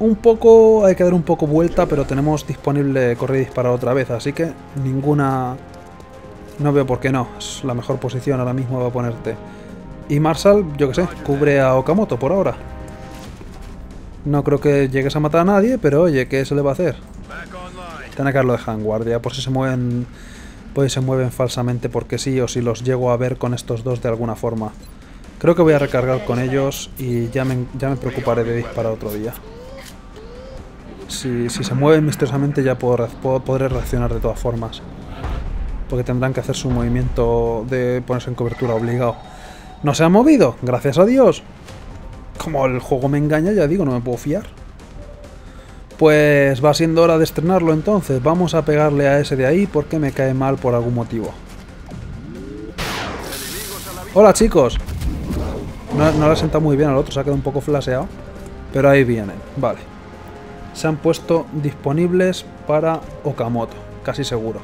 Un poco... Hay que dar un poco vuelta, pero tenemos disponible correr y disparar otra vez. Así que ninguna... No veo por qué no. Es la mejor posición ahora mismo va a ponerte. Y Marshall, yo que sé, cubre a Okamoto por ahora. No creo que llegues a matar a nadie, pero oye, ¿qué se le va a hacer? Tiene que haberlo dejado en guardia, por si se mueven... Pues se mueven falsamente porque sí, o si los llego a ver con estos dos de alguna forma. Creo que voy a recargar con ellos y ya me, ya me preocuparé de disparar otro día. Si, se mueven misteriosamente ya puedo, podré reaccionar de todas formas. Porque tendrán que hacer su movimiento de ponerse en cobertura obligado. ¿No se ha movido? Gracias a Dios. Como el juego me engaña, ya digo, no me puedo fiar. Pues va siendo hora de estrenarlo entonces. Vamos a pegarle a ese de ahí porque me cae mal por algún motivo. Hola chicos. No, no le ha sentado muy bien al otro, se ha quedado un poco flaseado. Pero ahí vienen, vale. Se han puesto disponibles para Okamoto, casi seguro.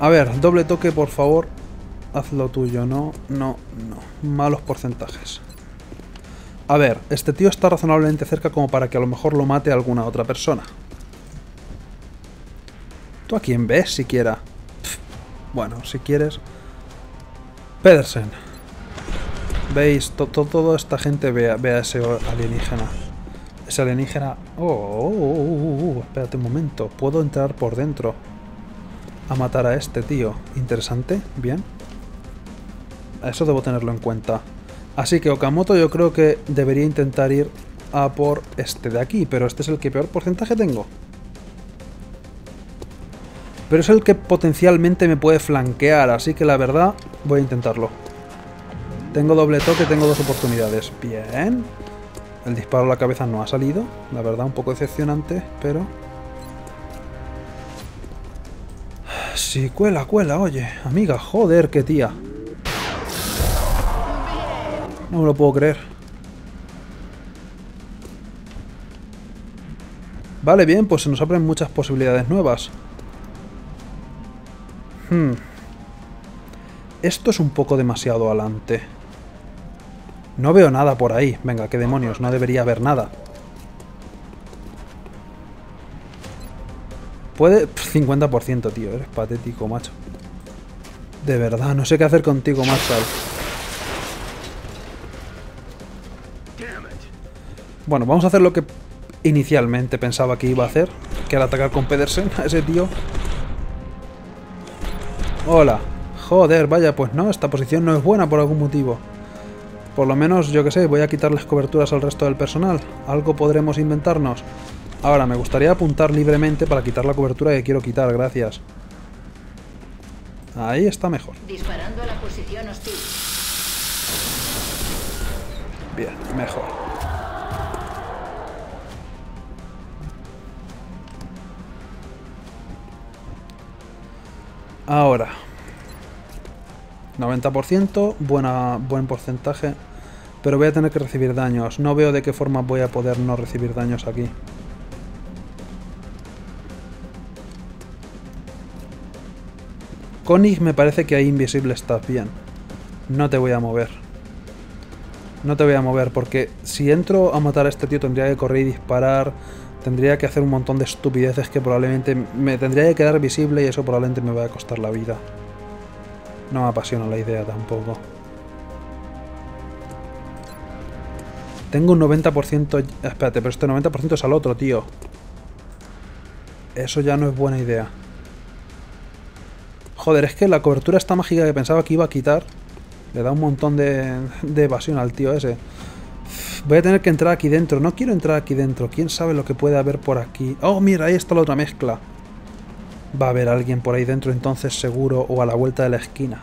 A ver, doble toque por favor. Haz lo tuyo, no, no, no. Malos porcentajes. A ver, este tío está razonablemente cerca como para que a lo mejor lo mate alguna otra persona. ¿Tú a quién ves siquiera? Bueno, si quieres... Pedersen. ¿Veis? To- to- toda esta gente ve ve a ese alienígena. Ese alienígena... Oh, oh, oh, oh, espérate un momento. Puedo entrar por dentro. A matar a este tío. Interesante. Bien. Eso debo tenerlo en cuenta. Así que Okamoto yo creo que debería intentar ir a por este de aquí, pero este es el que peor porcentaje tengo. Pero es el que potencialmente me puede flanquear, así que la verdad voy a intentarlo. Tengo doble toque, tengo dos oportunidades. Bien. El disparo a la cabeza no ha salido, la verdad un poco decepcionante, pero... Sí, cuela, cuela, oye, amiga, joder, qué tía. No me lo puedo creer. Vale, bien, pues se nos abren muchas posibilidades nuevas. Hmm. Esto es un poco demasiado adelante. No veo nada por ahí. Venga, qué demonios, no debería haber nada. Puede... Pff, 50%, tío. Eres patético, macho. De verdad, no sé qué hacer contigo, Marshall. Bueno, vamos a hacer lo que inicialmente pensaba que iba a hacer. Que era atacar con Pedersen a ese tío. Hola. Joder, vaya, pues no, esta posición no es buena por algún motivo. Por lo menos, yo que sé, voy a quitarles coberturas al resto del personal. Algo podremos inventarnos. Ahora, me gustaría apuntar libremente para quitar la cobertura que quiero quitar, gracias. Ahí está mejor. Disparando a la posición hostil. Bien, mejor. Ahora. 90%, buena, buen porcentaje. Pero voy a tener que recibir daños. No veo de qué forma voy a poder no recibir daños aquí. Konig me parece que ahí invisible estás bien. No te voy a mover. No te voy a mover porque si entro a matar a este tío tendría que correr y disparar. Tendría que hacer un montón de estupideces que probablemente me tendría que quedar visible y eso probablemente me va a costar la vida. No me apasiona la idea tampoco. Tengo un 90%... Espérate, pero este 90% es al otro, tío. Eso ya no es buena idea. Joder, es que la cobertura esta mágica que pensaba que iba a quitar le da un montón de, de evasión al tío ese. Voy a tener que entrar aquí dentro. No quiero entrar aquí dentro. ¿Quién sabe lo que puede haber por aquí? Oh, mira, ahí está la otra mezcla. Va a haber alguien por ahí dentro entonces seguro o a la vuelta de la esquina.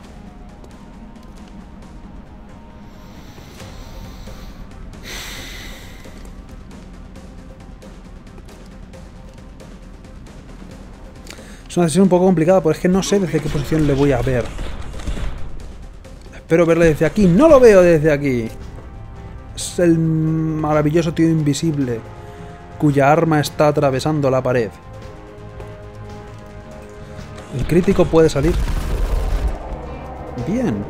Es una decisión un poco complicada porque es que no sé desde qué posición le voy a ver. Espero verle desde aquí. ¡No lo veo desde aquí! Es el maravilloso tío invisible cuya arma está atravesando la pared. El crítico puede salir. Bien.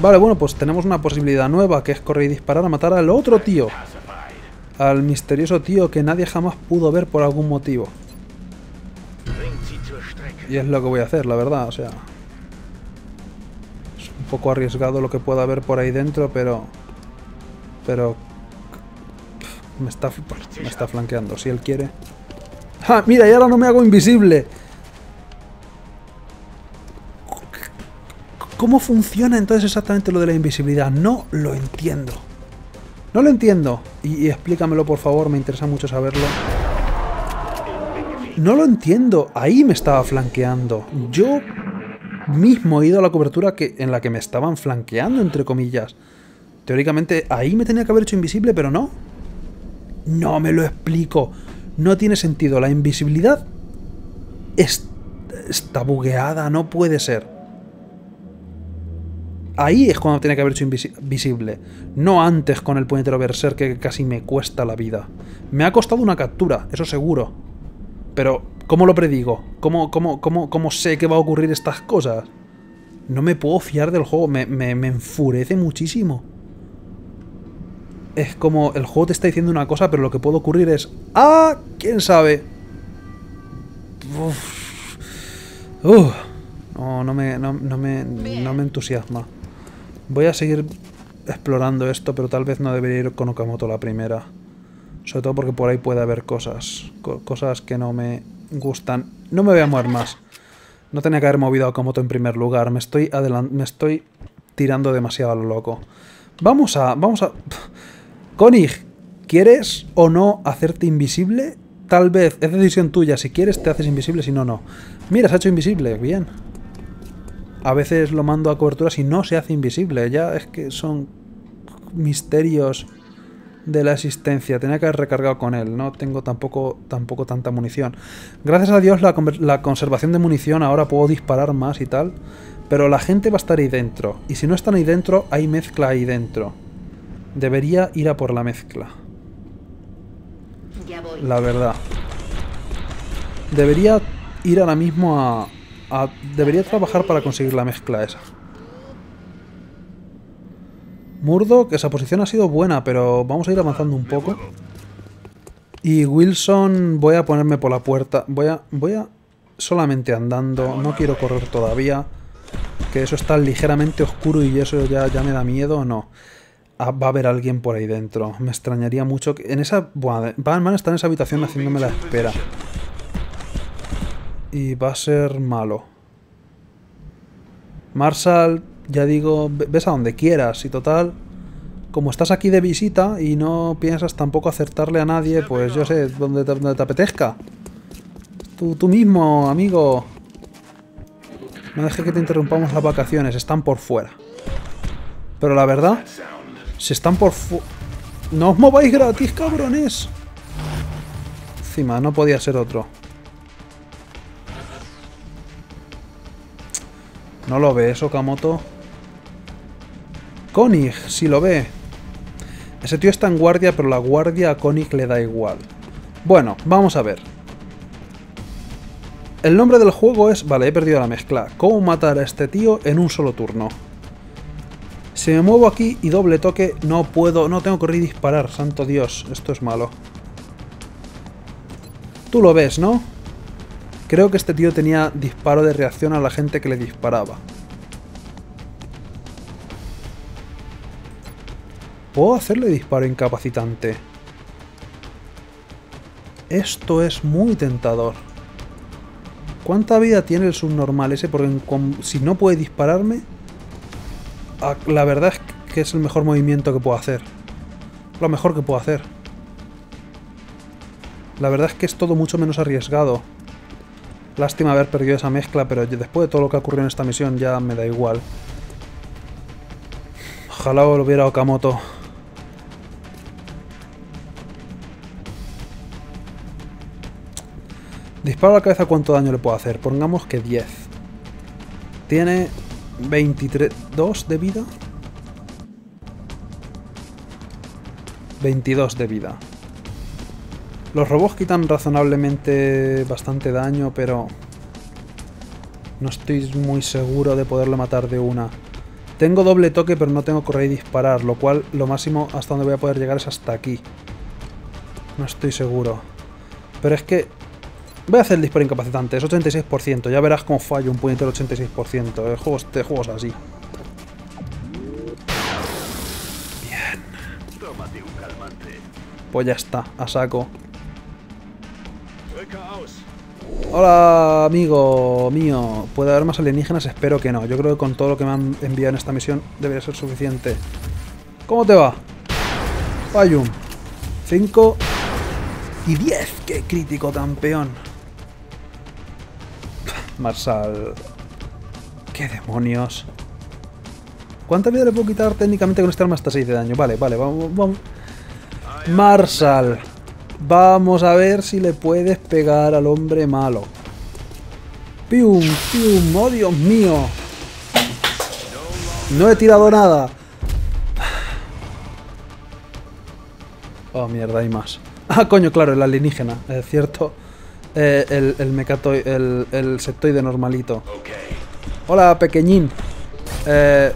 Vale, bueno, pues tenemos una posibilidad nueva, que es correr y disparar a matar al otro tío. Al misterioso tío que nadie jamás pudo ver por algún motivo. Y es lo que voy a hacer, la verdad, o sea... Es un poco arriesgado lo que pueda haber por ahí dentro, pero... Pero... Me está, me está flanqueando, si él quiere... ¡Ah, mira! Y ahora no me hago invisible. ¿Cómo funciona entonces exactamente lo de la invisibilidad? No lo entiendo. No lo entiendo. Y, explícamelo, por favor, me interesa mucho saberlo. No lo entiendo. Ahí me estaba flanqueando. Yo mismo he ido a la cobertura que, en la que me estaban flanqueando, entre comillas. Teóricamente, ahí me tenía que haber hecho invisible, pero no. No me lo explico. No tiene sentido. La invisibilidad es, está bugueada. No puede ser. Ahí es cuando tiene que haber hecho invisible. No antes con el puñetero berser que casi me cuesta la vida. Me ha costado una captura, eso seguro. Pero, ¿cómo lo predigo? ¿Cómo, cómo, cómo, cómo sé que va a ocurrir estas cosas? No me puedo fiar del juego, me, me, me enfurece muchísimo. Es como el juego te está diciendo una cosa, pero lo que puede ocurrir es... ¡Ah! ¿Quién sabe? Uf. Uf. No, no me, no, no me, no me entusiasma. Voy a seguir explorando esto, pero tal vez no debería ir con Okamoto la primera. Sobre todo porque por ahí puede haber cosas. Co cosas que no me gustan. No me voy a mover más. No tenía que haber movido a Okamoto en primer lugar. Me estoy, me estoy tirando demasiado a lo loco. Vamos a... Vamos a... Konig, ¿quieres o no hacerte invisible? Tal vez, es decisión tuya. Si quieres te haces invisible, si no, no. Mira, se ha hecho invisible. Bien a veces lo mando a coberturas y no se hace invisible. Ya es que son misterios de la existencia. Tenía que haber recargado con él. No tengo tampoco, tampoco tanta munición. Gracias a Dios la, la, conservación de munición ahora puedo disparar más y tal. Pero la gente va a estar ahí dentro. Y si no están ahí dentro, hay mezcla ahí dentro. Debería ir a por la mezcla. La verdad. Debería ir ahora mismo a, a, debería trabajar para conseguir la mezcla esa. Murdoch, esa posición ha sido buena, pero vamos a ir avanzando un poco. Y Wilson, voy a ponerme por la puerta. Voy a, voy a solamente andando. No quiero correr todavía. Que eso está ligeramente oscuro y eso ya, ya me da miedo. No. Ah, va a haber alguien por ahí dentro. Me extrañaría mucho que... En esa... Bueno, Batman está en esa habitación haciéndome la espera y va a ser malo. Marshall, ya digo, ves a donde quieras y total, como estás aquí de visita y no piensas tampoco acertarle a nadie, pues yo sé, donde te, donde te apetezca. Tú, tú mismo, amigo. No deje que te interrumpamos las vacaciones, están por fuera. Pero la verdad, si están por fu... ¡No os mováis gratis, cabrones! Encima, no podía ser otro. ¿No lo ves, Okamoto? Konig, si lo ve. Ese tío está en guardia, pero la guardia a Konig le da igual. Bueno, vamos a ver. El nombre del juego es... Vale, he perdido la mezcla. ¿Cómo matar a este tío en un solo turno? Si me muevo aquí y doble toque, no puedo... No tengo que disparar, santo Dios. Esto es malo. Tú lo ves, ¿no? Creo que este tío tenía disparo de reacción a la gente que le disparaba. Puedo hacerle disparo incapacitante. Esto es muy tentador. ¿Cuánta vida tiene el subnormal ese? Porque si no puede dispararme, ah, la verdad es que es el mejor movimiento que puedo hacer. Lo mejor que puedo hacer. La verdad es que es todo mucho menos arriesgado. Lástima haber perdido esa mezcla, pero después de todo lo que ha ocurrido en esta misión ya me da igual. Ojalá lo hubiera Okamoto. Disparo a la cabeza, ¿cuánto daño le puedo hacer? Pongamos que 10. Tiene 23... ¿2 de vida? 22 de vida. Los robots quitan razonablemente bastante daño, pero... No estoy muy seguro de poderlo matar de una. Tengo doble toque, pero no tengo correr y disparar, lo cual lo máximo hasta donde voy a poder llegar es hasta aquí. No estoy seguro. Pero es que Voy a hacer el disparo incapacitante, es 86%. Ya verás cómo fallo un puñetero 86%. El juego, este juego es así. Bien. Pues ya está, a saco. Hola, amigo mío. ¿Puede haber más alienígenas? Espero que no. Yo creo que con todo lo que me han enviado en esta misión debería ser suficiente. ¿Cómo te va? Fayum. 5 y 10. ¡Qué crítico, campeón! Marsal. ¿Qué demonios? ¿Cuánta vida le puedo quitar técnicamente con este arma hasta 6 de daño? Vale, vale, vamos, vamos. Marsal. Vamos a ver si le puedes pegar al hombre malo. ¡Pium! ¡Pium! ¡Oh, Dios mío! No he tirado nada. Oh, mierda, hay más. Ah, coño, claro, el alienígena, es cierto. Eh, el, el, el, el sectoide normalito. Hola, pequeñín. Eh,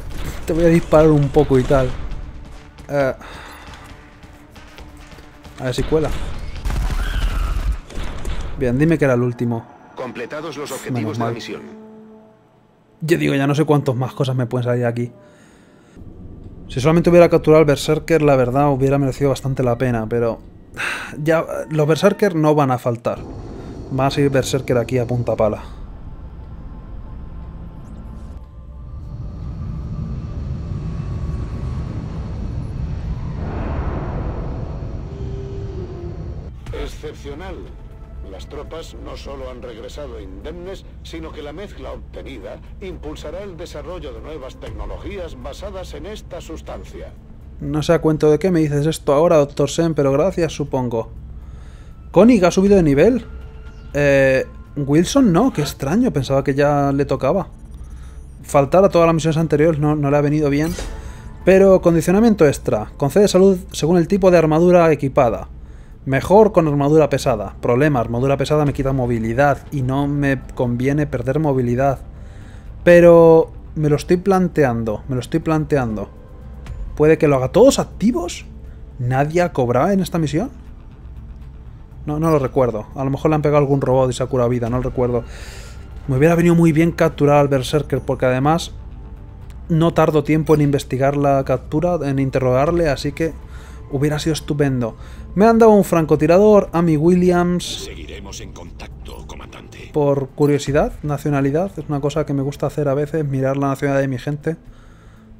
te voy a disparar un poco y tal. Eh, a ver si cuela. Bien, dime que era el último. Completados los objetivos de la misión. Yo digo, ya no sé cuántas más cosas me pueden salir aquí. Si solamente hubiera capturado al Berserker, la verdad hubiera merecido bastante la pena, pero... Ya, los Berserker no van a faltar. Va a seguir Berserker aquí a punta pala. Tropas no solo han regresado indemnes, sino que la mezcla obtenida impulsará el desarrollo de nuevas tecnologías basadas en esta sustancia. No sé a cuento de qué me dices esto ahora, Doctor Sen, pero gracias, supongo. ¿Konig ha subido de nivel? Eh, Wilson no, qué extraño, pensaba que ya le tocaba. Faltar a todas las misiones anteriores no, no le ha venido bien. Pero condicionamiento extra. Concede salud según el tipo de armadura equipada. Mejor con armadura pesada. Problema, armadura pesada me quita movilidad y no me conviene perder movilidad. Pero me lo estoy planteando, me lo estoy planteando. ¿Puede que lo haga todos activos? ¿Nadie ha cobrado en esta misión? No, no lo recuerdo. A lo mejor le han pegado algún robot y se ha curado vida, no lo recuerdo. Me hubiera venido muy bien capturar al Berserker, porque además no tardo tiempo en investigar la captura, en interrogarle, así que hubiera sido estupendo. Me han dado un francotirador, Amy Williams. Seguiremos en contacto, comandante. Por curiosidad, nacionalidad, es una cosa que me gusta hacer a veces, mirar la nacionalidad de mi gente.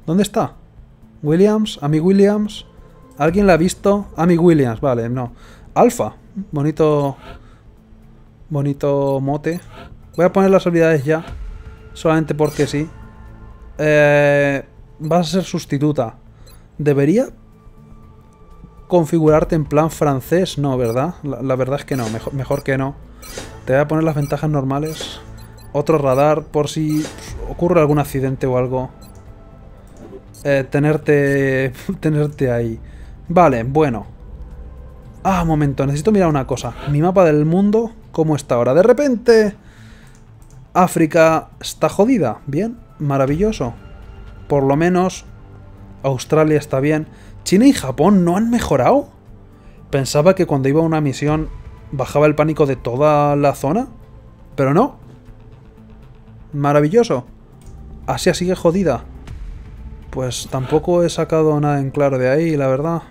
¿Dónde está? Williams, Amy Williams. ¿Alguien la ha visto? Amy Williams, vale, no. Alfa, bonito bonito mote. Voy a poner las habilidades ya. solamente porque sí. Eh, vas a ser sustituta. ¿Debería configurarte en plan francés? No, ¿verdad? La, verdad es que no, mejor, mejor que no. Te voy a poner las ventajas normales. Otro radar por si ocurre algún accidente o algo. Eh, tenerte, tenerte ahí. Vale, bueno. Ah, momento, necesito mirar una cosa. Mi mapa del mundo, ¿cómo está ahora? De repente... África está jodida. Bien, maravilloso. Por lo menos Australia está bien. ¿China y Japón no han mejorado? Pensaba que cuando iba a una misión bajaba el pánico de toda la zona. Pero no. Maravilloso. Asia sigue jodida. Pues tampoco he sacado nada en claro de ahí, la verdad.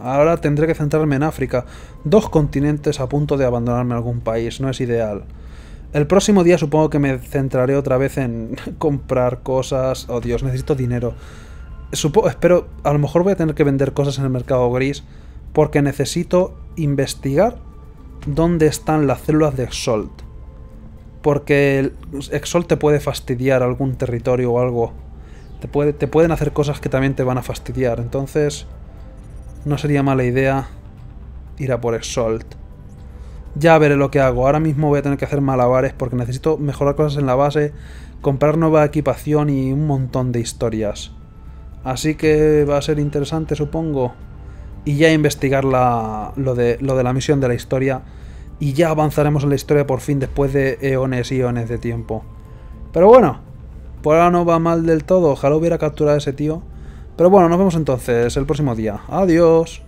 Ahora tendré que centrarme en África. Dos continentes a punto de abandonarme algún país. No es ideal. El próximo día supongo que me centraré otra vez en comprar cosas. Oh Dios, necesito dinero. Espero, a lo mejor voy a tener que vender cosas en el mercado gris porque necesito investigar dónde están las células de Exalt. Porque Exalt te puede fastidiar algún territorio o algo. Te, puede, te pueden hacer cosas que también te van a fastidiar. Entonces, no sería mala idea ir a por Exalt. Ya veré lo que hago. Ahora mismo voy a tener que hacer malabares porque necesito mejorar cosas en la base, comprar nueva equipación y un montón de historias. Así que va a ser interesante, supongo. Y ya investigar la, lo, de, lo de la misión de la historia. Y ya avanzaremos en la historia por fin después de eones y eones de tiempo. Pero bueno, por ahora no va mal del todo. Ojalá hubiera capturado a ese tío. Pero bueno, nos vemos entonces el próximo día. Adiós.